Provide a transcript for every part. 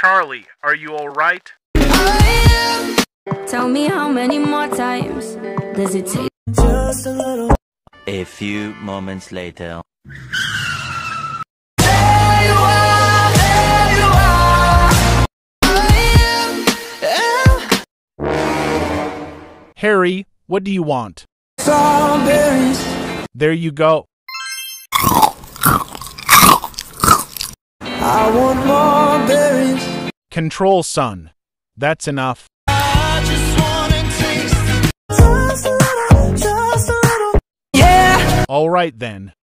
Charlie, are you alright? Tell me how many more times does it take? Just A little. A few moments later. Harry, what do you want? Strawberries. There you go. I want more berries. Control, son. That's enough. I just wanna taste. Just a little, just a little. Yeah. Alright then.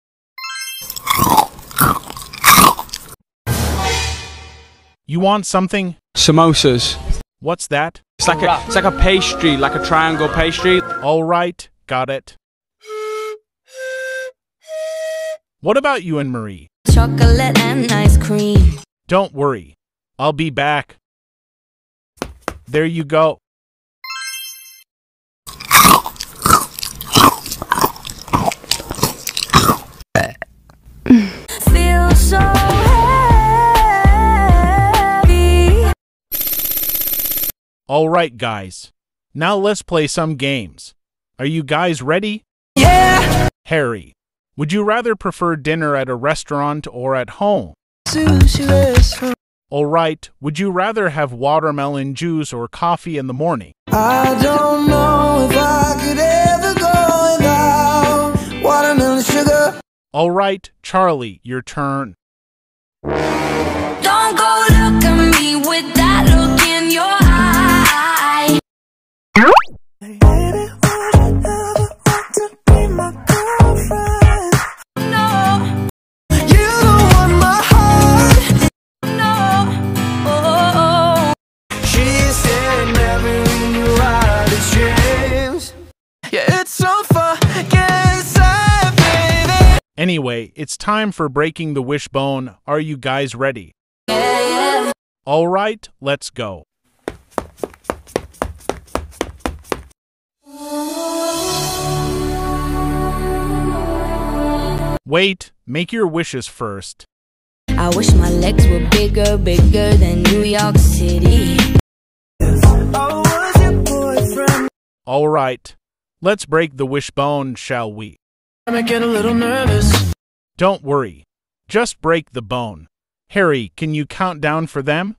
You want something? Samosas. What's that? It's like a it's like a pastry, like a triangle pastry. Alright, got it. What about you Anne Marie? Chocolate and ice cream. Don't worry. I'll be back. There you go. Feel so heavy. Alright, guys. Now let's play some games. Are you guys ready? Yeah. Harry, would you rather prefer dinner at a restaurant or at home? Sushi restaurant. Alright, would you rather have watermelon juice or coffee in the morning? I don't know if I could ever go without watermelon sugar. Alright, Charlie, your turn. Anyway, it's time for breaking the wishbone. Are you guys ready? yeah, yeah. Alright, let's go. Wait, make your wishes first. I wish my legs were bigger, bigger than New York City. I was your boyfriend. Alright, let's break the wishbone, shall we? I'm getting a little nervous. Don't worry, just break the bone. Harry, can you count down for them?